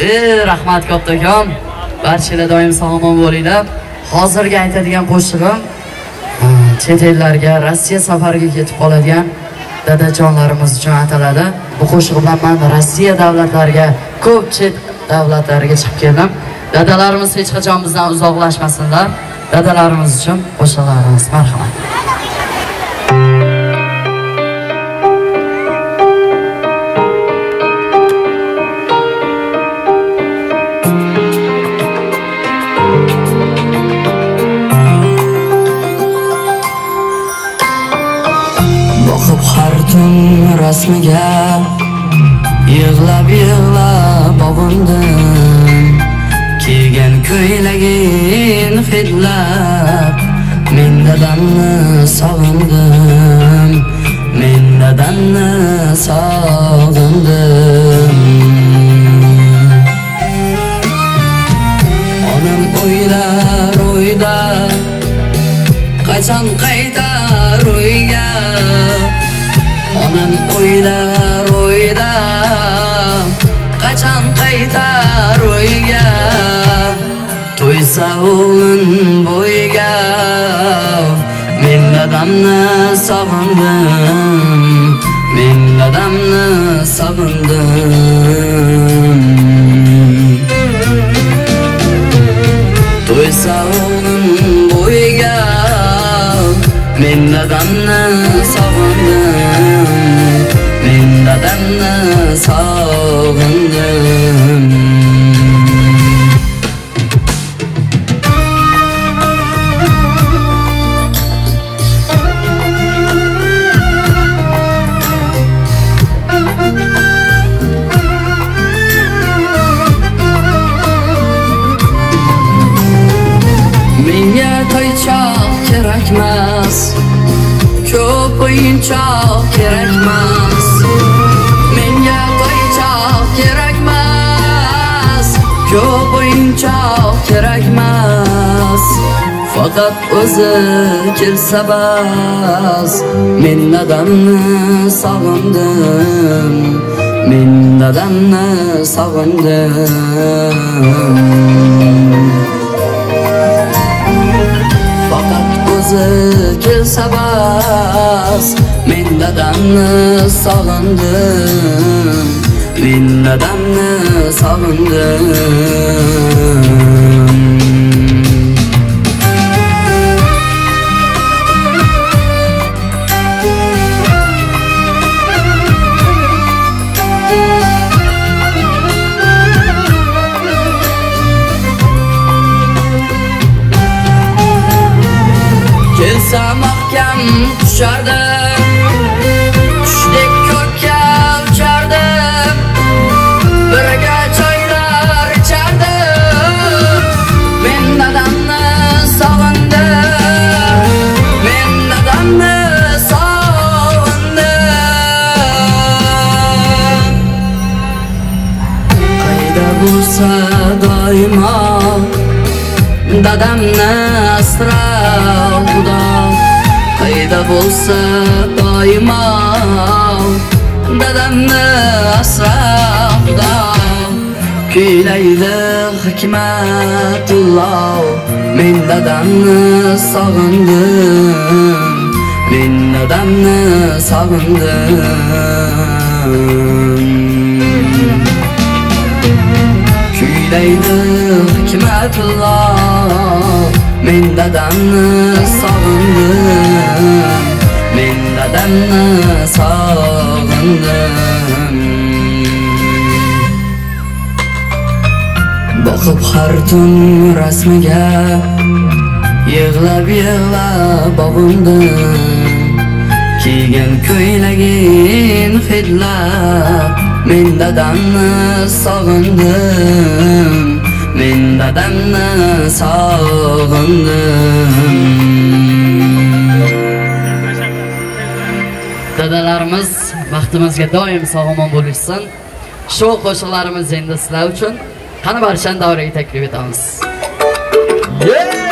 e rahmat kattakon. Barchalar doim sog' omon bo'linglar. Hozirgi aytadigan qo'shig'im chet ellarga rossiya safariga ketib qoladigan dadajonlarimiz uchun ataladi. Bu qo'shiq bilan man rossiya davlatlariga ko'p chet davlatlariga chiqib keldim. Dadalarimiz hech qachon bizdan uzoqlashmasinlar. Dadalarimiz uchun qo'shiqlarimiz marhamat. Rasmiga yig'lab yig'lab bog'indim kiygan ko'ylagin hidlab men dadamni sog'indim men dadamni sog'indim onam o'ylar o'yda qachon qaytar onam o'ylar o'yda qachon qaytar uyga to'ysa o'g'lim bo'yiga men dadamni sog'indim men dadamni sog'indim to'ysa o'g'lim bo'yiga men dadamni dadamni sog'indim menga toychoq kerakmas ko'p o'yinchoq kerakmas o'yinchoq kerakmas faqat o'zi kelsa bas men dadamni sog'indim men dadamni sog'indim o'zi kelsa bas men dadamni sog'indim Bin adamını savundum. Kelsam ahkam kuşardım bo'lsa doimo dadamni asra xudo qayda bo'lsa doimo dadamni asra xudo kuylaydi hikmatulloh men dadamni sog'indim. Men dadamni sog'indim. Kuylaydi hikmatulloh men dadamni sog'indim men dadamni sog'indim boqib har tun rasmiga yig'lab yig'lab bog'indim kiygan ko'ylagin hidlab men dadamni sog'indim. Men dadamni sog'indim. Dadalarimiz baxtimizga doim sog' omon bo'lishsin shu qo'shiqlarimiz endi sizlar uchun qani barchani davraga taklif etamiz. Yeah!